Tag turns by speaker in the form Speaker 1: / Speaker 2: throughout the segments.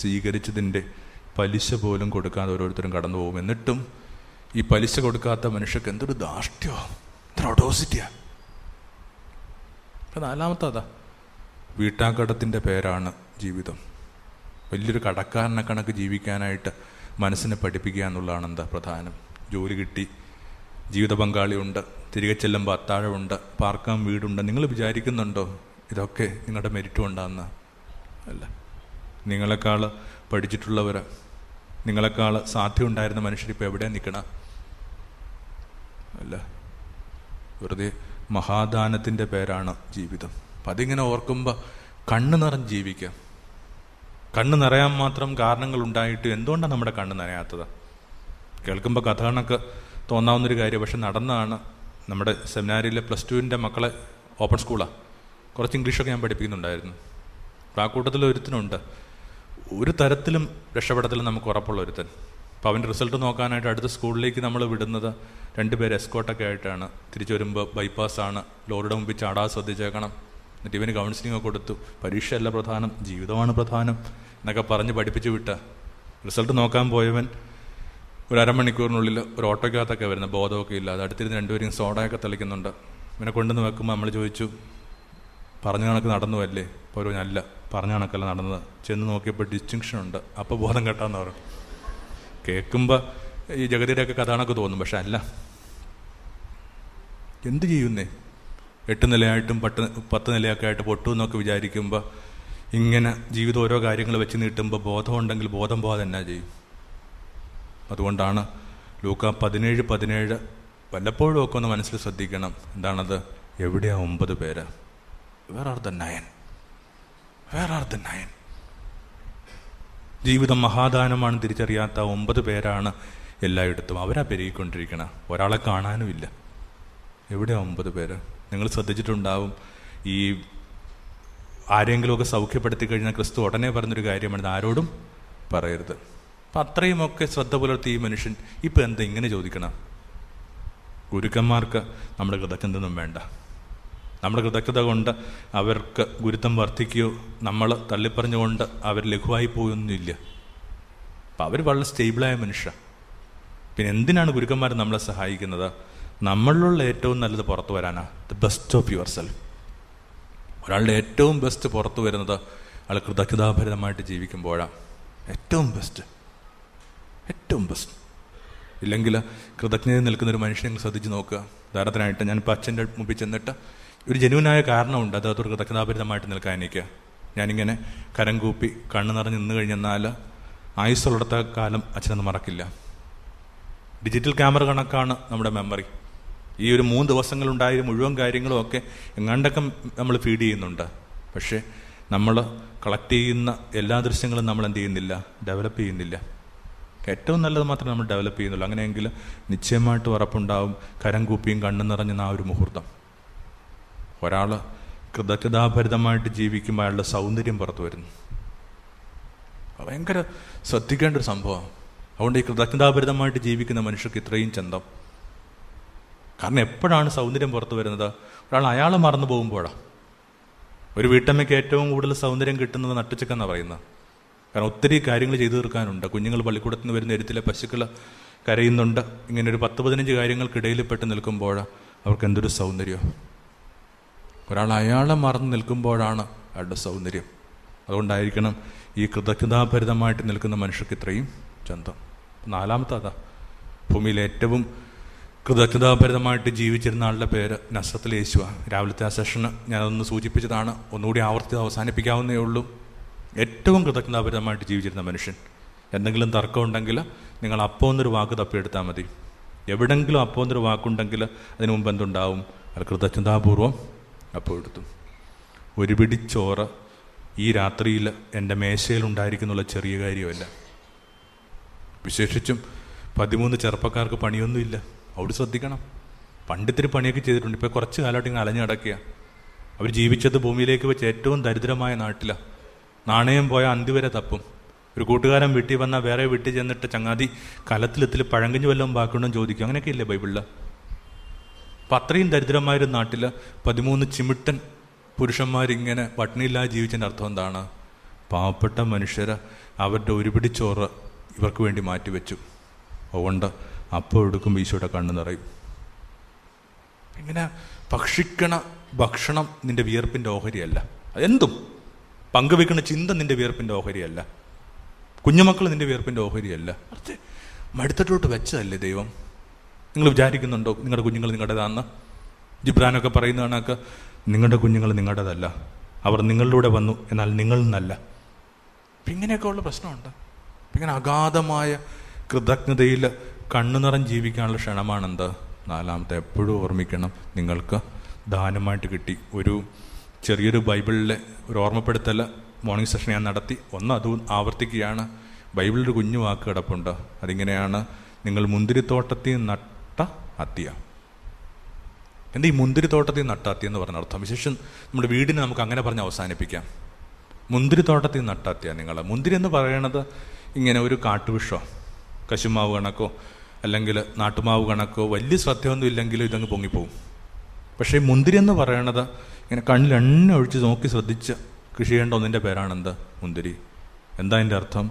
Speaker 1: സ്വീകരിച്ചതിന്റെ പലിശ പോലും കൊടുക്കാതെ ഓരോരുത്തരും കടന്നു പോകും. എന്നിട്ടും ഈ പലിശ കൊടുക്കാത്ത മനുഷ്യർക്ക് എന്തൊരു ദാഷ്ട്യോ എത്ര ഒഡോസിറ്റിയാ ഇപ്പം നാലാമത്തെ അതാ വീട്ടാക്കടത്തിന്റെ പേരാണ് ജീവിതം. വലിയൊരു കടക്കാരനെ കണക്ക് ജീവിക്കാനായിട്ട് മനസ്സിനെ പഠിപ്പിക്കുക എന്നുള്ളതാണ് എന്താ പ്രധാനം. ജോലി കിട്ടി ജീവിത പങ്കാളിയുണ്ട് തിരികെ ചെല്ലുമ്പോൾ അത്താഴമുണ്ട് പാർക്കാൻ വീടുണ്ട്. നിങ്ങൾ വിചാരിക്കുന്നുണ്ടോ ഇതൊക്കെ നിങ്ങളുടെ മെരിറ്റ് കൊണ്ടാന്ന് അല്ല. നിങ്ങളെക്കാൾ പഠിച്ചിട്ടുള്ളവർ നിങ്ങളെക്കാൾ സാധ്യമുണ്ടായിരുന്ന മനുഷ്യരിപ്പോൾ എവിടെയാണ് നിൽക്കണം അല്ല വെറുതെ മഹാദാനത്തിന്റെ പേരാണ് ജീവിതം. അപ്പം അതിങ്ങനെ ഓർക്കുമ്പോൾ കണ്ണ് നിറഞ്ഞ് ജീവിക്കാം. കണ്ണ് നിറയാൻ മാത്രം കാരണങ്ങൾ ഉണ്ടായിട്ട് എന്തുകൊണ്ടാണ് നമ്മുടെ കണ്ണ് നിറയാത്തത്? കേൾക്കുമ്പോൾ കഥകളൊക്കെ തോന്നാവുന്നൊരു കാര്യം പക്ഷെ നടന്നാണ് നമ്മുടെ സെമിനാരിയിലെ പ്ലസ് ടുവിന്റെ മക്കളെ ഓപ്പൺ സ്കൂളാണ് കുറച്ച് ഇംഗ്ലീഷൊക്കെ ഞാൻ പഠിപ്പിക്കുന്നുണ്ടായിരുന്നു. ആ കൂട്ടത്തിൽ ഒരുത്തനുണ്ട് ഒരു തരത്തിലും രക്ഷപ്പെടത്തിലും നമുക്ക് ഉറപ്പുള്ള ഒരുത്തൻ. അപ്പോൾ അവന്റെ റിസൾട്ട് നോക്കാനായിട്ട് അടുത്ത സ്കൂളിലേക്ക് നമ്മൾ വിടുന്നത് രണ്ടുപേർ എസ്കോട്ടൊക്കെ ആയിട്ടാണ്. തിരിച്ചു വരുമ്പോൾ ബൈപ്പാസ്സാണ് ലോറിയുടെ മുമ്പിൽ ചാടാതെ ശ്രദ്ധിച്ചേക്കണം. എന്നിട്ട് ഇവന് കൗൺസിലിംഗ് ഒക്കെ കൊടുത്തു. പരീക്ഷയല്ല പ്രധാനം ജീവിതമാണ് പ്രധാനം എന്നൊക്കെ പറഞ്ഞ് പഠിപ്പിച്ചു വിട്ട. റിസൾട്ട് നോക്കാൻ പോയവൻ ഒരു അരമണിക്കൂറിനുള്ളിൽ ഒരു ഓട്ടോയ്ക്കകത്തൊക്കെ വരുന്ന ബോധമൊക്കെ ഇല്ല അത് അടുത്തിരുന്ന് രണ്ടുപേരും സോഡയൊക്കെ തെളിക്കുന്നുണ്ട്. ഇവനെ കൊണ്ടുവന്ന് വെക്കുമ്പോൾ നമ്മൾ ചോദിച്ചു പറഞ്ഞ കണക്ക് നടന്നു അല്ലേ? ഒരു അല്ല പറഞ്ഞ കണക്കല്ല നടന്നത്. ചെന്ന് നോക്കിയപ്പോൾ ഡിസ്റ്റിങ്ഷൻ ഉണ്ട്. അപ്പോൾ ബോധം കേട്ടാന്ന് പറഞ്ഞു കേൾക്കുമ്പോൾ ഈ ജഗതിയുടെയൊക്കെ കഥ തോന്നും. പക്ഷെ അല്ല. എന്ത് ചെയ്യുന്നേ? എട്ട് നിലയായിട്ടും പട്ട് പത്ത് നിലയൊക്കെ ആയിട്ട് പൊട്ടു എന്നൊക്കെ വിചാരിക്കുമ്പോൾ ഇങ്ങനെ ജീവിതം ഓരോ കാര്യങ്ങൾ വെച്ച് നീട്ടുമ്പോൾ ബോധമുണ്ടെങ്കിൽ ബോധം പോകാതെ എന്നാ ചെയ്യും? അതുകൊണ്ടാണ് ലൂക്ക പതിനേഴ് പതിനേഴ് വല്ലപ്പോഴും ഒക്കെ ഒന്ന് മനസ്സിൽ ശ്രദ്ധിക്കണം. എന്താണത്? എവിടെയാ ഒമ്പത് പേര്? Where are the nine? Where are the nine ജീവിതം മഹാദാനമാണ് തിരിച്ചറിയാത്ത ഒമ്പത് പേരാണ് എല്ലായിടത്തും അവരാ പെരുകിക്കൊണ്ടിരിക്കണം. ഒരാളെ കാണാനുമില്ല. എവിടെയാ ഒമ്പത് പേര്? നിങ്ങൾ ശ്രദ്ധിച്ചിട്ടുണ്ടാവും. ഈ ആരെങ്കിലുമൊക്കെ സൗഖ്യപ്പെടുത്തി കഴിഞ്ഞാൽ ക്രിസ്തു ഉടനെ പറഞ്ഞൊരു കാര്യമാണ് ആരോടും പറയരുത്. അപ്പം അത്രയുമൊക്കെ ശ്രദ്ധ പുലർത്തി ഈ മനുഷ്യൻ ഇപ്പം എന്താ ഇങ്ങനെ ചോദിക്കണം? ഗുരുക്കന്മാർക്ക് നമ്മുടെ കൃതജ്ഞതൊന്നും വേണ്ട. നമ്മുടെ കൃതജ്ഞത കൊണ്ട് അവർക്ക് ഗുരുത്വം വർദ്ധിക്കുകയോ നമ്മൾ തള്ളിപ്പറഞ്ഞുകൊണ്ട് അവർ ലഘുവായി പോയൊന്നുമില്ല. അപ്പം അവർ വളരെ സ്റ്റേബിളായ മനുഷ്യ പിന്നെ എന്തിനാണ് ഗുരുക്കന്മാർ നമ്മളെ സഹായിക്കുന്നത്? നമ്മളിലുള്ള ഏറ്റവും നല്ലത് പുറത്തു വരാനാ. The best of yourself ഒരാളുടെ ഏറ്റവും ബെസ്റ്റ് പുറത്തു വരുന്നത് അയാൾ കൃതജ്ഞതാഭരിതമായിട്ട് ജീവിക്കുമ്പോഴാണ് ഏറ്റവും ബെസ്റ്റ് ഏറ്റവും ബെസ്റ്റ് ഇല്ലെങ്കിൽ കൃതജ്ഞത നിൽക്കുന്ന ഒരു മനുഷ്യനെ ശ്രദ്ധിച്ച് നോക്കുക. ഉദാഹരണത്തിനായിട്ട് ഞാനിപ്പോൾ അച്ഛന്റെ മുമ്പിൽ ചെന്നിട്ട് ഒരു ജനുവിനായ കാരണമുണ്ട്. അത് അതൊരു കൃതജ്ഞതാഭരിതമായിട്ട് നിൽക്കാൻ എനിക്ക്. ഞാനിങ്ങനെ കരം കൂപ്പി കണ്ണു നിറഞ്ഞ് നിന്ന് കഴിഞ്ഞെന്നാൽ ആയുസ്സുള്ളിടത്ത കാലം അച്ഛനൊന്നും മറക്കില്ല. ഡിജിറ്റൽ ക്യാമറ കണക്കാണ് നമ്മുടെ മെമ്മറി. ഈ ഒരു മൂന്ന് ദിവസങ്ങളുണ്ടായ മുഴുവൻ കാര്യങ്ങളും ഒക്കെ എങ്ങാണ്ടൊക്കെ നമ്മൾ ഫീഡ് ചെയ്യുന്നുണ്ട്. പക്ഷേ നമ്മൾ കളക്ട് ചെയ്യുന്ന എല്ലാ ദൃശ്യങ്ങളും നമ്മൾ എന്ത് ചെയ്യുന്നില്ല ഡെവലപ്പ് ചെയ്യുന്നില്ല. ഏറ്റവും നല്ലത് മാത്രമേ നമ്മൾ ഡെവലപ്പ് ചെയ്യുന്നുള്ളൂ. അങ്ങനെയെങ്കിൽ നിശ്ചയമായിട്ട് ഉറപ്പുണ്ടാവും കരം കൂപ്പിയും കണ്ണു നിറഞ്ഞ ആ ഒരു മുഹൂർത്തം. ഒരാൾ കൃതജ്ഞതാഭരിതമായിട്ട് ജീവിക്കുമ്പോൾ അയാളുടെ സൗന്ദര്യം പുറത്തു വരുന്നു. ഭയങ്കര ശ്രദ്ധിക്കേണ്ട ഒരു സംഭവമാണ് അതുകൊണ്ട് ഈ കൃതജ്ഞതാഭരിതമായിട്ട് ജീവിക്കുന്ന മനുഷ്യർക്ക് ഇത്രയും ചന്തം. കാരണം എപ്പോഴാണ് സൗന്ദര്യം പുറത്തു വരുന്നത്? ഒരാൾ അയാളെ മറന്നു പോകുമ്പോഴാണ് ഒരു വീട്ടമ്മയ്ക്ക് ഏറ്റവും കൂടുതൽ സൗന്ദര്യം കിട്ടുന്നത് നട്ടുച്ചക്കെന്നാണ് പറയുന്നത്. കാരണം ഒത്തിരി കാര്യങ്ങൾ ചെയ്തു തീർക്കാനുണ്ട്. കുഞ്ഞുങ്ങൾ പള്ളിക്കൂടത്തിൽ നിന്ന് വരുന്ന എരുത്തിലെ പശുക്കൾ കരയുന്നുണ്ട്. ഇങ്ങനെ ഒരു പത്ത് പതിനഞ്ച് കാര്യങ്ങൾക്കിടയിൽ പെട്ട് നിൽക്കുമ്പോൾ അവർക്ക് എന്തൊരു സൗന്ദര്യം. ഒരാൾ അയാളെ മറന്ന് നിൽക്കുമ്പോഴാണ് അയാളുടെ സൗന്ദര്യം. അതുകൊണ്ടായിരിക്കണം ഈ കൃതജ്ഞതാഭരിതമായിട്ട് നിൽക്കുന്ന മനുഷ്യർക്ക് ഇത്രയും ചന്തം. നാലാമത്തെ അതാ ഭൂമിയിൽ ഏറ്റവും കൃതജ്ഞതാഭരിതമായിട്ട് ജീവിച്ചിരുന്ന ആളുടെ പേര് നസത്തിൽ യേശുവ. രാവിലത്തെ ആ സെഷന് ഞാനതൊന്ന് സൂചിപ്പിച്ചതാണ്. ഒന്നുകൂടി ആവർത്തി അവസാനിപ്പിക്കാവുന്നേ ഉള്ളൂ. ഏറ്റവും കൃതജ്ഞതാഭരിതമായിട്ട് ജീവിച്ചിരുന്ന മനുഷ്യൻ. എന്തെങ്കിലും തർക്കമുണ്ടെങ്കിൽ നിങ്ങൾ അപ്പോൾ എന്നൊരു വാക്ക് തപ്പിയെടുത്താൽ മതി. എവിടെങ്കിലും അപ്പോൾ എന്നൊരു വാക്കുണ്ടെങ്കിൽ അതിനു മുമ്പ് എന്തുണ്ടാവും? അത് കൃതജ്ഞതാപൂർവം അപ്പോൾ എടുത്തു. ഒരു പിടി ചോറ് ഈ രാത്രിയിൽ എന്റെ മേശയിൽ ഉണ്ടായിരിക്കുന്നുള്ള ചെറിയ കാര്യമല്ല. വിശേഷിച്ചും പതിമൂന്ന് ചെറുപ്പക്കാർക്ക് പണിയൊന്നുമില്ല. അവിടെ ശ്രദ്ധിക്കണം. പണ്ടിത്തിരി പണിയൊക്കെ ചെയ്തിട്ടുണ്ട്. ഇപ്പോൾ കുറച്ച് കാലമായിട്ട് ഇങ്ങനെ അലഞ്ഞു കിടക്കുക അവർ ജീവിച്ചത് ഭൂമിയിലേക്ക് വെച്ച് ഏറ്റവും ദരിദ്രമായ നാട്ടിലാണ് നാണയം പോയ അന്തി വരെ തപ്പും. ഒരു കൂട്ടുകാരൻ വീട്ടിൽ വന്നാൽ വേറെ വീട്ടിൽ ചെന്നിട്ട് ചങ്ങാതി കലത്തിലെത്തിൽ പഴങ്കഞ്ഞ് വല്ലതും ബാക്കിയുണ്ടോ ചോദിക്കും. അങ്ങനെയൊക്കെ ഇല്ലേ ബൈബിളിൽ അപ്പം അത്രയും ദരിദ്രമായൊരു നാട്ടിൽ പതിമൂന്ന് ചിമിട്ടൻ പുരുഷന്മാരിങ്ങനെ പട്ടിണിയില്ലാതെ ജീവിച്ചതിന്റെ അർത്ഥം എന്താണ്? പാവപ്പെട്ട മനുഷ്യർ അവരുടെ ഒരുപിടി ചോറ് ഇവർക്ക് വേണ്ടി മാറ്റിവെച്ചു. അതുകൊണ്ട് അപ്പോൾ എടുക്കും ഈശോയുടെ കണ്ണു നിറയും. ഇങ്ങനെ ഭക്ഷിക്കണ ഭക്ഷണം നിന്റെ വിയർപ്പിന്റെ ഓഹരിയല്ല. എന്തും പങ്കുവെക്കുന്ന ചിന്ത നിന്റെ വിയർപ്പിന്റെ ഓഹരിയല്ല. കുഞ്ഞുമക്കൾ നിന്റെ വിയർപ്പിന്റെ ഓഹരിയല്ല. മടുത്തിട്ടോട്ട് വെച്ചതല്ലേ ദൈവം? നിങ്ങൾ വിചാരിക്കുന്നുണ്ടോ നിങ്ങളുടെ കുഞ്ഞുങ്ങൾ നിങ്ങളുടേതാന്ന് ജിബ്രാനൊക്കെ പറയുന്ന കണക്ക് നിങ്ങളുടെ കുഞ്ഞുങ്ങൾ നിങ്ങളുടേതല്ല. അവർ നിങ്ങളിലൂടെ വന്നു എന്നാൽ നിങ്ങളിൽ നിന്നല്ല. ഇങ്ങനെയൊക്കെ ഉള്ള പ്രശ്നമുണ്ട്. ഇങ്ങനെ അഗാധമായ കൃതജ്ഞതയിൽ കണ്ണു നിറം ജീവിക്കാനുള്ള ക്ഷണമാണെന്ത്? നാലാമത്തെ എപ്പോഴും ഓർമ്മിക്കണം നിങ്ങൾക്ക് ദാനമായിട്ട് കിട്ടി. ഒരു ചെറിയൊരു ബൈബിളിലെ ഒരു ഓർമ്മപ്പെടുത്തൽ മോർണിംഗ് സെഷൻ ഞാൻ നടത്തി. ഒന്ന് അത് ആവർത്തിക്കുകയാണ്. ബൈബിളിൽ കുഞ്ഞു വാക്ക് കിടപ്പുണ്ട്. അതിങ്ങനെയാണ് നിങ്ങൾ മുന്തിരിത്തോട്ടത്തിൽ നട്ട അത്തിയ. എന്താ ഈ മുന്തിരിത്തോട്ടത്തിൽ നട്ട അത്തി എന്ന് പറഞ്ഞ അർത്ഥം? വിശേഷം നമ്മുടെ വീടിനെ നമുക്ക് അങ്ങനെ പറഞ്ഞ് അവസാനിപ്പിക്കാം. മുന്തിരിത്തോട്ടത്തിൽ നട്ട അത്തിയ നിങ്ങൾ. മുന്തിരി എന്ന് പറയണത് ഇങ്ങനെ ഒരു കാട്ടുവിഷോ കശുമാവ് കണക്കോ അല്ലെങ്കിൽ നാട്ടുമാവ് കണക്കോ വലിയ ശ്രദ്ധയൊന്നും ഇല്ലെങ്കിലും ഇതങ്ങ് പൊങ്ങിപ്പോവും. പക്ഷേ മുന്തിരി എന്ന് പറയണത് ഇങ്ങനെ കണ്ണിൽ എണ്ണ ഒഴിച്ച് നോക്കി ശ്രദ്ധിച്ച് കൃഷി ചെയ്യേണ്ട ഒന്നിന്റെ പേരാണെന്ത്? മുന്തിരി. എന്താ അതിന്റെ അർത്ഥം?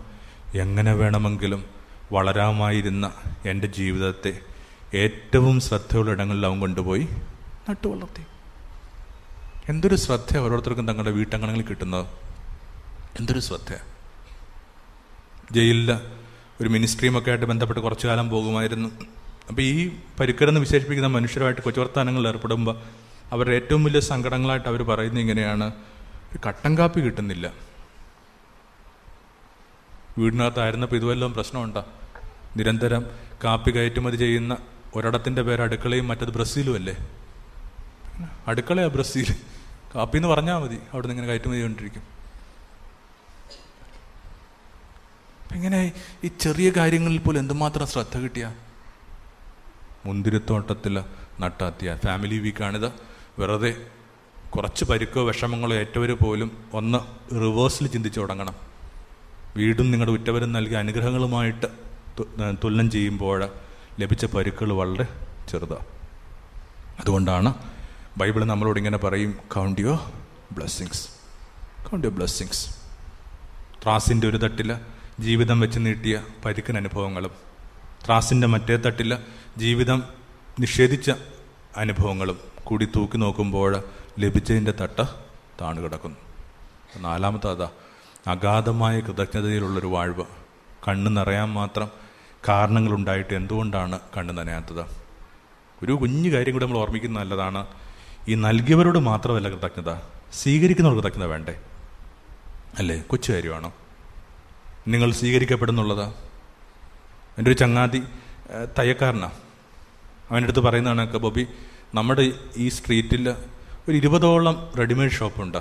Speaker 1: എങ്ങനെ വേണമെങ്കിലും വളരാമായിരുന്ന എന്റെ ജീവിതത്തെ ഏറ്റവും ശ്രദ്ധയുള്ള ഇടങ്ങളിൽ അവൻ കൊണ്ടുപോയി നട്ടു വളർത്തി എന്തൊരു ശ്രദ്ധ ഓരോരുത്തർക്കും തങ്ങളുടെ വീട്ടങ്കണങ്ങളിൽ കിട്ടുന്നത്. എന്തൊരു ശ്രദ്ധ ജയിലിൽ ഒരു മിനിസ്ട്രിയുമൊക്കെ ആയിട്ട് ബന്ധപ്പെട്ട് കുറച്ചു കാലം പോകുമായിരുന്നു. അപ്പോൾ ഈ പരുക്കരെന്ന് വിശേഷിപ്പിക്കുന്ന മനുഷ്യരുമായിട്ട് കൊച്ചുവർത്താനങ്ങളിൽ ഏർപ്പെടുമ്പോൾ അവരുടെ ഏറ്റവും വലിയ സങ്കടങ്ങളായിട്ട് അവർ പറയുന്നത് ഇങ്ങനെയാണ്. ഒരു കട്ടൻ കാപ്പി കിട്ടുന്നില്ല. വീടിനകത്തായിരുന്നപ്പോൾ ഇതുവല്ലതും പ്രശ്നമുണ്ടോ? നിരന്തരം കാപ്പി കയറ്റുമതി ചെയ്യുന്ന ഒരിടത്തിന്റെ പേര് അടുക്കളയും മറ്റത് ബ്രസീലും അല്ലേ? അടുക്കളയാ ബ്രസീൽ കാപ്പി എന്ന് പറഞ്ഞാൽ മതി. അവിടെ നിന്ന് ഇങ്ങനെ കയറ്റുമതി ചെയ്തുകൊണ്ടിരിക്കും ഇങ്ങനെ ഈ ചെറിയ കാര്യങ്ങളിൽ പോലും എന്തുമാത്രം ശ്രദ്ധ കിട്ടിയ? മുന്തിരിത്തോട്ടത്തിൽ നട്ടാത്തിയ. ഫാമിലി വീക്കാണിത്. വെറുതെ കുറച്ച് പരിക്കോ വിഷമങ്ങളോ ഏറ്റവർ പോലും ഒന്ന് റിവേഴ്സിൽ ചിന്തിച്ചു തുടങ്ങണം. വീടും നിങ്ങളുടെ ഉറ്റവരും നൽകിയ അനുഗ്രഹങ്ങളുമായിട്ട് തുലനം ചെയ്യുമ്പോൾ ലഭിച്ച പരുക്കൾ വളരെ ചെറുതാണ് അതുകൊണ്ടാണ് ബൈബിൾ നമ്മളോട് ഇങ്ങനെ പറയും count your blessings count your blessings ത്രാസിന്റെ ഒരു തട്ടിൽ ജീവിതം വെച്ച് നീട്ടിയ പരുക്കൻ അനുഭവങ്ങളും ത്രാസിന്റെ മറ്റേ തട്ടിൽ ജീവിതം നിഷേധിച്ച അനുഭവങ്ങളും കൂടി തൂക്കി നോക്കുമ്പോൾ ലഭിച്ചതിന്റെ തട്ട് താണു കിടക്കുന്നു. നാലാമത്തെ അതാ അഗാധമായ കൃതജ്ഞതയിലുള്ളൊരു വാഴ്വ്. കണ്ണു നിറയാൻ മാത്രം കാരണങ്ങളുണ്ടായിട്ട് എന്തുകൊണ്ടാണ് കണ്ണു നനയാത്തത്? ഒരു കുഞ്ഞു കാര്യം കൂടി നമ്മൾ ഓർമ്മിക്കുന്ന നല്ലതാണ്. ഈ നൽകിയവരോട് മാത്രമല്ല കൃതജ്ഞത. സ്വീകരിക്കുന്നവർക്ക് കൃതജ്ഞത വേണ്ടേ? അല്ലേ? കൊച്ചു കാര്യമാണോ? നിങ്ങൾ സ്വീകരിക്കപ്പെടുന്നുള്ളതാ? എന്റെ ഒരു ചങ്ങാതി തയ്യക്കാരനാണ് അവന്റെ അടുത്ത് പറയുന്നതാണ് ഒക്കെ ബോബി നമ്മുടെ ഈ സ്ട്രീറ്റിൽ ഒരു ഇരുപതോളം റെഡിമെയ്ഡ് ഷോപ്പുണ്ട്.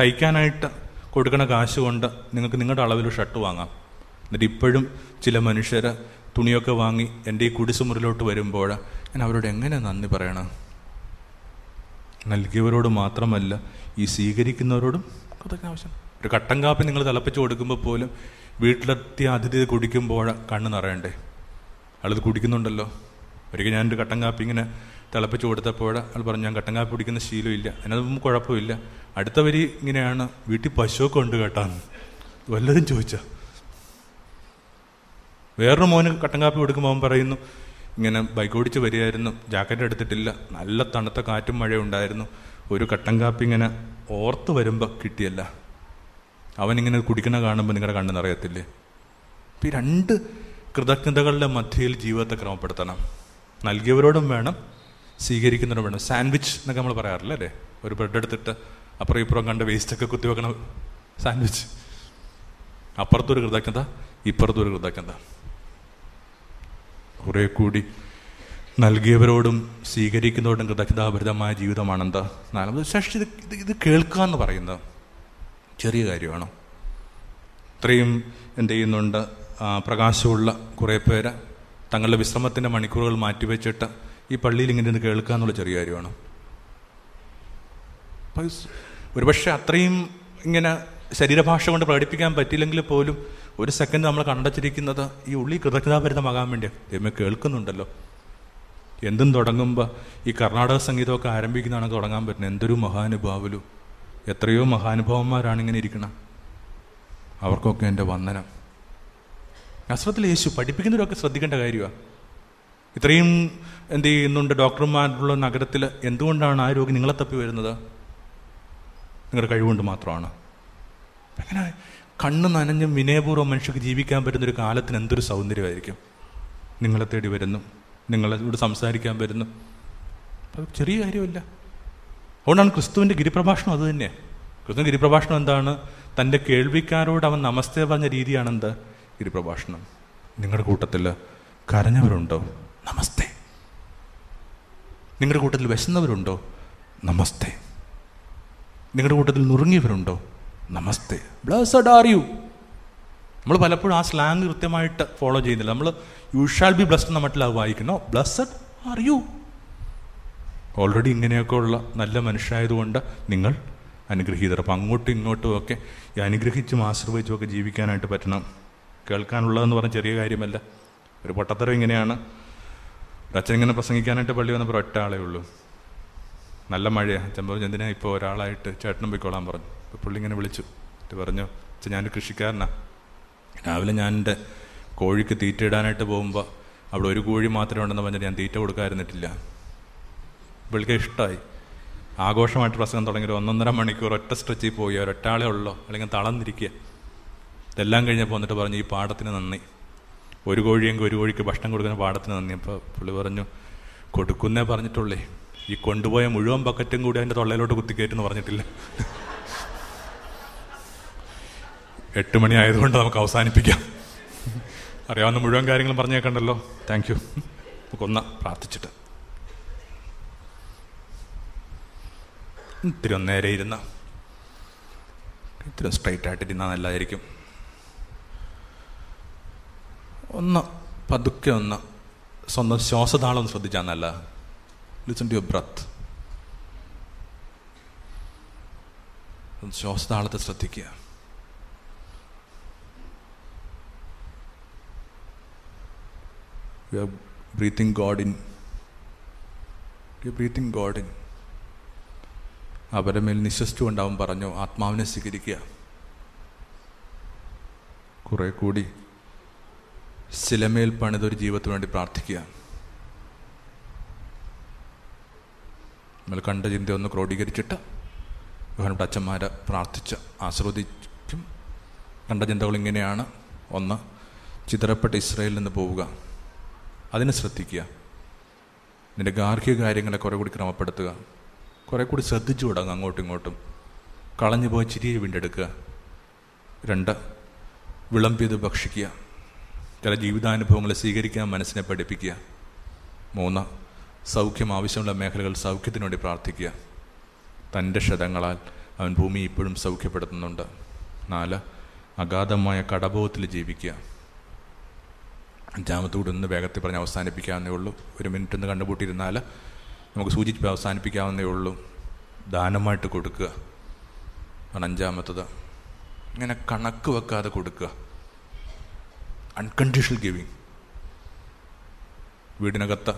Speaker 1: തയ്ക്കാനായിട്ട് കൊടുക്കണ കാശ് കൊണ്ട് നിങ്ങൾക്ക് നിങ്ങളുടെ അളവിൽ ഷർട്ട് വാങ്ങാം. എന്നിട്ട് ഇപ്പോഴും ചില മനുഷ്യർ തുണിയൊക്കെ വാങ്ങി എന്റെ ഈ കുടിസുമുറിലോട്ട് വരുമ്പോൾ ഞാൻ അവരോട് എങ്ങനെ നന്ദി പറയണം? നൽകിയവരോട് മാത്രമല്ല ഈ സ്വീകരിക്കുന്നവരോടും അതൊക്കെ ആവശ്യം. ഒരു കട്ടൻ കാപ്പി നിങ്ങൾ തിളപ്പിച്ച് കൊടുക്കുമ്പോൾ പോലും വീട്ടിലെത്തിയ അതിഥി കുടിക്കുമ്പോൾ കണ്ണ് നിറയണ്ടേ? ആളിത് കുടിക്കുന്നുണ്ടല്ലോ. ഒരിക്കൽ ഞാനൊരു കട്ടൻ കാപ്പി ഇങ്ങനെ തിളപ്പിച്ച് കൊടുത്തപ്പോൾ ആൾ പറഞ്ഞു ഞാൻ കട്ടൻ കാപ്പി കുടിക്കുന്ന ശീലമില്ല. അതിനൊന്നും കുഴപ്പമില്ല. അടുത്ത വരി ഇങ്ങനെയാണ് വീട്ടിൽ പശുവൊക്കെ ഉണ്ട് കേട്ടാന്ന്. വല്ലതും ചോദിച്ച. വേറൊരു മോന് കട്ടൻ കാപ്പി കൊടുക്കുമ്പോൾ അവൻ പറയുന്നു ഇങ്ങനെ ബൈക്ക് ഓടിച്ച് വരികയായിരുന്നു. ജാക്കറ്റ് എടുത്തിട്ടില്ല. നല്ല തണുത്ത കാറ്റും മഴയും ഉണ്ടായിരുന്നു. ഒരു കട്ടൻ കാപ്പി ഇങ്ങനെ ഓർത്ത് വരുമ്പോൾ കിട്ടിയല്ല. അവനിങ്ങനെ കുടിക്കണ കാണുമ്പോൾ നിങ്ങളുടെ കണ്ണെന്ന് നിറയത്തില്ലേ? ഈ രണ്ട് കൃതജ്ഞതകളുടെ മധ്യയിൽ ജീവിതത്തെ ക്രമപ്പെടുത്തണം. നൽകിയവരോടും വേണം സ്വീകരിക്കുന്നവരും വേണം. സാൻഡ്വിച്ച് എന്നൊക്കെ നമ്മൾ പറയാറില്ല അല്ലേ? ഒരു ബ്രെഡ് എടുത്തിട്ട് അപ്പുറം ഇപ്പുറം കണ്ട് വേസ്റ്റൊക്കെ കുത്തിവെക്കണ സാൻഡ്വിച്ച്. അപ്പുറത്തൊരു കൃതജ്ഞത ഇപ്പുറത്തൊരു കൃതജ്ഞത. കുറെ കൂടി നൽകിയവരോടും സ്വീകരിക്കുന്നവരോടും കൃതജ്ഞതാഭരിതമായ ജീവിതമാണെന്താ നാലാമത് ശേഷം ഇത് ഇത് ഇത് കേൾക്കുക എന്ന് പറയുന്നത് ചെറിയ കാര്യമാണോ. ഇത്രയും എന്ത് ചെയ്യുന്നുണ്ട്? പ്രകാശമുള്ള കുറേ പേര് തങ്ങളുടെ വിശ്രമത്തിന്റെ മണിക്കൂറുകൾ മാറ്റിവെച്ചിട്ട് ഈ പള്ളിയിൽ ഇങ്ങനെ ഇന്ന് കേൾക്കുക എന്നുള്ള ചെറിയ കാര്യമാണോ. ഒരുപക്ഷെ അത്രയും ഇങ്ങനെ ശരീരഭാഷ കൊണ്ട് പ്രകടിപ്പിക്കാൻ പറ്റിയില്ലെങ്കിൽ പോലും ഒരു സെക്കൻഡ് നമ്മൾ കണ്ടച്ചിരിക്കുന്നത് ഈ ഉള്ളി കൃതജ്ഞതാഭരിതമാകാൻ വേണ്ടിയാണ് ദൈവമേ കേൾക്കുന്നുണ്ടല്ലോ. എന്തും തുടങ്ങുമ്പോൾ ഈ കർണാടക സംഗീതമൊക്കെ ആരംഭിക്കുന്നതാണ് തുടങ്ങാൻ പറ്റുന്നത് എന്തൊരു മഹാനുഭാവലു. എത്രയോ മഹാനുഭാവന്മാരാണ് ഇങ്ങനെ ഇരിക്കണം. അവർക്കൊക്കെ എന്റെ വന്ദനം. നസ്രത്തിൽ യേശു പഠിപ്പിക്കുന്നവരൊക്കെ ശ്രദ്ധിക്കേണ്ട കാര്യമാണ് ഇത്രയും എന്ത് ചെയ്യുന്നുണ്ട് ഡോക്ടർമാരുള്ള നഗരത്തിൽ എന്തുകൊണ്ടാണ് ആ രോഗി നിങ്ങളെ തപ്പി വരുന്നത്? നിങ്ങളുടെ കഴിവുകൊണ്ട് മാത്രമാണ്. അങ്ങനെ കണ്ണ് നനഞ്ഞ് വിനയപൂർവം മനുഷ്യർക്ക് ജീവിക്കാൻ പറ്റുന്നൊരു കാലത്തിന് എന്തൊരു സൗന്ദര്യമായിരിക്കും. നിങ്ങളെ തേടി വരുന്നു. നിങ്ങളെ ഇവിടെ സംസാരിക്കാൻ വരുന്നു. അത് ചെറിയ കാര്യമല്ല. അതുകൊണ്ടാണ് ക്രിസ്തുവിന്റെ ഗിരിപ്രഭാഷണം അത് തന്നെ ക്രിസ്തു ഗിരിപ്രഭാഷണം എന്താണ്? തന്റെ കേൾവിക്കാരോട് അവൻ നമസ്തേ പറഞ്ഞ രീതിയാണ് എന്ത് ഗിരിപ്രഭാഷണം. നിങ്ങളുടെ കൂട്ടത്തിൽ കരഞ്ഞവരുണ്ടോ? നമസ്തേ. നിങ്ങളുടെ കൂട്ടത്തിൽ വിശന്നവരുണ്ടോ? നമസ്തേ. നിങ്ങളുടെ കൂട്ടത്തിൽ നുറുങ്ങിയവരുണ്ടോ? നമസ്തേ. ബ്ലസ്ഡ് ആർ യു നമ്മൾ പലപ്പോഴും ആ സ്ലാങ് കൃത്യമായിട്ട് ഫോളോ ചെയ്യുന്നില്ല. നമ്മൾ യു ഷാൽ ബി ബ്ലസ്ഡ് എന്ന മട്ടിലാണ് വായിക്കുന്നു ബ്ലസ്ഡ് ആർ യു ഓൾറെഡി ഇങ്ങനെയൊക്കെ ഉള്ള നല്ല മനുഷ്യരായതുകൊണ്ട് നിങ്ങൾ അനുഗ്രഹീതർ. അപ്പം അങ്ങോട്ടും ഇങ്ങോട്ടും ഒക്കെ ഈ അനുഗ്രഹിച്ചും ആശ്രയിച്ചും ഒക്കെ ജീവിക്കാനായിട്ട് പറ്റണം. കേൾക്കാനുള്ളതെന്ന് പറഞ്ഞ ചെറിയ കാര്യമല്ല. ഒരു പൊട്ടത്തരം ഇങ്ങനെയാണ്. അച്ഛൻ ഇങ്ങനെ പ്രസംഗിക്കാനായിട്ട് പള്ളി വന്നപ്പോൾ ഒറ്റ ആളേ ഉള്ളൂ. നല്ല മഴയാണ് അച്ഛൻ പറഞ്ഞു എന്തിനാ ഇപ്പോൾ ഒരാളായിട്ട് ചേട്ടനും പോയിക്കോളാൻ പറഞ്ഞു? അപ്പോൾ പുള്ളി ഇങ്ങനെ വിളിച്ചു. എന്നിട്ട് പറഞ്ഞു അച്ഛൻ ഞാനൊരു കൃഷിക്കാരനാണ് രാവിലെ ഞാൻ എന്റെ കോഴിക്ക് തീറ്റ ഇടാനായിട്ട് പോകുമ്പോൾ അവിടെ ഒരു കോഴി മാത്രമേ ഉണ്ടെന്ന് പറഞ്ഞിട്ട് ഞാൻ തീറ്റ കൊടുക്കാതിരുന്നിട്ടില്ല. പുള്ളിക്ക് ഇഷ്ടമായി ആഘോഷമായിട്ട് പ്രസംഗം തുടങ്ങി ഒന്നൊന്നര മണിക്കൂർ ഒറ്റ സ്ട്രെച്ചിൽ പോയി. ഒരൊറ്റാളെ ഉള്ളോ. അല്ലെങ്കിൽ തളന്നിരിക്കുക ഇതെല്ലാം കഴിഞ്ഞപ്പോൾ വന്നിട്ട് പറഞ്ഞു ഈ പാടത്തിന് നന്ദി. ഒരു കോഴിയെങ്കിൽ ഒരു കോഴിക്ക് ഭക്ഷണം കൊടുക്കുന്ന പാടത്തിന് നന്ദി. അപ്പോൾ പുള്ളി പറഞ്ഞു കൊടുക്കുന്നേ പറഞ്ഞിട്ടുള്ളേ. ഈ കൊണ്ടുപോയ മുഴുവൻ ബക്കറ്റും കൂടി അതിന്റെ തൊള്ളയിലോട്ട് കുത്തിക്കയറ്റെന്ന് പറഞ്ഞിട്ടില്ല. എട്ട് മണി ആയതുകൊണ്ട് നമുക്ക് അവസാനിപ്പിക്കാം. അറിയാവുന്ന മുഴുവൻ കാര്യങ്ങളും പറഞ്ഞേക്കണ്ടല്ലോ. താങ്ക് യു നമുക്കൊന്ന് പ്രാർത്ഥിച്ചിട്ട്. ഇത്തിരി ഒന്നേരെ നേരെ ഇരുന്ന. ഇത്തിരി സ്ട്രൈറ്റ് ആയിട്ട് ഇരുന്നാൽ നല്ലതായിരിക്കും. ഒന്ന് പതുക്കെ ഒന്ന് സ്വന്തം ശ്വാസതാളം ശ്രദ്ധിച്ചാൽ നല്ല. ലിസൺ ടു യുവർ ബ്രത്ത് ശ്വാസതാളത്തെ ശ്രദ്ധിക്കുക. You are breathing God in. We are breathing God അവരെ മേൽ നിശ്വസിച്ചുകൊണ്ട് അവൻ പറഞ്ഞു ആത്മാവിനെ സ്വീകരിക്കുക. കുറെ കൂടി ശിലമേൽ പണിതൊരു ജീവിതത്തിന് വേണ്ടി പ്രാർത്ഥിക്കുക. നമ്മൾ കണ്ട ചിന്ത ഒന്ന് ക്രോഡീകരിച്ചിട്ട് ബഹുമാനപ്പെട്ട അച്ഛന്മാരെ പ്രാർത്ഥിച്ച് ആസ്വദിക്കും കണ്ട ചിന്തകൾ ഇങ്ങനെയാണ്. ഒന്ന് ചിതറപ്പെട്ട ഇസ്രയേലിൽ നിന്ന് പോവുക. അതിനെ ശ്രദ്ധിക്കുക. നിന്റെ ഗാർഹിക കാര്യങ്ങളെ കുറേ കൂടി ക്രമപ്പെടുത്തുക. കുറേ കൂടി ശ്രദ്ധിച്ചു തുടങ്ങുക അങ്ങോട്ടും ഇങ്ങോട്ടും. കളഞ്ഞു പോയി ചിരിയെ വീണ്ടെടുക്കുക. രണ്ട് വിളമ്പിയത് ഭക്ഷിക്കുക. ചില ജീവിതാനുഭവങ്ങളെ സ്വീകരിക്കാൻ മനസ്സിനെ പഠിപ്പിക്കുക. മൂന്ന് സൗഖ്യം ആവശ്യമുള്ള മേഖലകൾ സൗഖ്യത്തിനു വേണ്ടി പ്രാർത്ഥിക്കുക. തന്റെ ക്ഷതങ്ങളാൽ അവൻ ഭൂമി ഇപ്പോഴും സൗഖ്യപ്പെടുത്തുന്നുണ്ട്. നാല് അഗാധമായ കടബോധത്തിൽ ജീവിക്കുക. അഞ്ചാമത്തൂടെ ഒന്ന് വേഗത്തിൽ പറഞ്ഞ് അവസാനിപ്പിക്കാവുന്നേ ഉള്ളൂ. ഒരു മിനിറ്റ് ഒന്ന് കണ്ടുപൂട്ടിയിരുന്നാൽ നമുക്ക് സൂചിച്ച് അവസാനിപ്പിക്കാവുന്നേ ഉള്ളൂ. ദാനമായിട്ട് കൊടുക്കുക. ആണ് അഞ്ചാമത്തത്. ഇങ്ങനെ കണക്ക് വെക്കാതെ കൊടുക്കുക. അൺകണ്ടീഷണൽ ഗിവിങ് വീടിനകത്ത്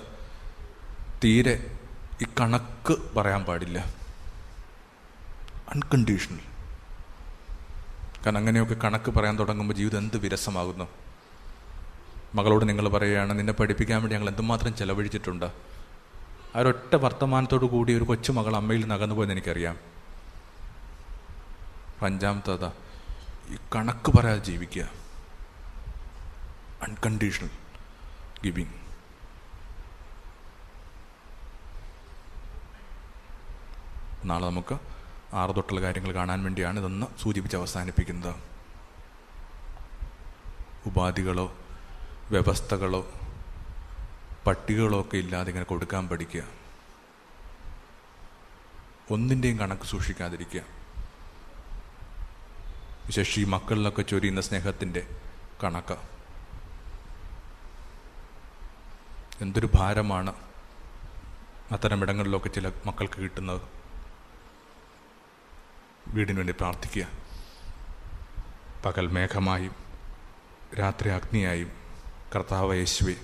Speaker 1: തീരെ ഈ കണക്ക് പറയാൻ പാടില്ല. അൺകണ്ടീഷണൽ കാരണം അങ്ങനെയൊക്കെ കണക്ക് പറയാൻ തുടങ്ങുമ്പോൾ ജീവിതം എന്ത് വിരസമാകുന്നു? മകളോട് നിങ്ങൾ പറയുകയാണ് നിന്നെ പഠിപ്പിക്കാൻ വേണ്ടി ഞങ്ങൾ എന്തുമാത്രം ചെലവഴിച്ചിട്ടുണ്ട്? ആ ഒരൊറ്റ വർത്തമാനത്തോടു കൂടി ഒരു കൊച്ചു മകൾ അമ്മയിൽ നിന്ന് അകന്നു പോയെന്ന് എനിക്കറിയാം അഞ്ചാമത്തതാ ഈ കണക്ക് പറയാതെ ജീവിക്കുക. അൺകണ്ടീഷണൽ ഗിവിങ് നാളെ നമുക്ക് ആറ് തൊട്ടുള്ള കാര്യങ്ങൾ കാണാൻ വേണ്ടിയാണ് ഇതൊന്ന് സൂചിപ്പിച്ച് അവസാനിപ്പിക്കുന്നത്. ഉപാധികളോ വ്യവസ്ഥകളോ പട്ടികകളോ ഒക്കെ ഇല്ലാതെ ഇങ്ങനെ കൊടുക്കാൻ പഠിക്കുക. ഒന്നിന്റെയും കണക്ക് സൂക്ഷിക്കാതിരിക്കുക. വിശേഷ മക്കളിലൊക്കെ ചൊരിയുന്ന സ്നേഹത്തിന്റെ കണക്ക്. എന്തൊരു ഭാരമാണ് അത്തരം ഇടങ്ങളിലൊക്കെ ചില മക്കൾക്ക് കിട്ടുന്നത്. വീടിന് വേണ്ടി പ്രാർത്ഥിക്കുക. പകൽ മേഘമായും രാത്രി അഗ്നിയായും കർത്താവ് യേശുവേ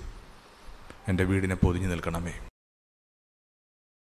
Speaker 1: എന്റെ വീടിനെ പൊതിഞ്ഞു നിൽക്കണമേ.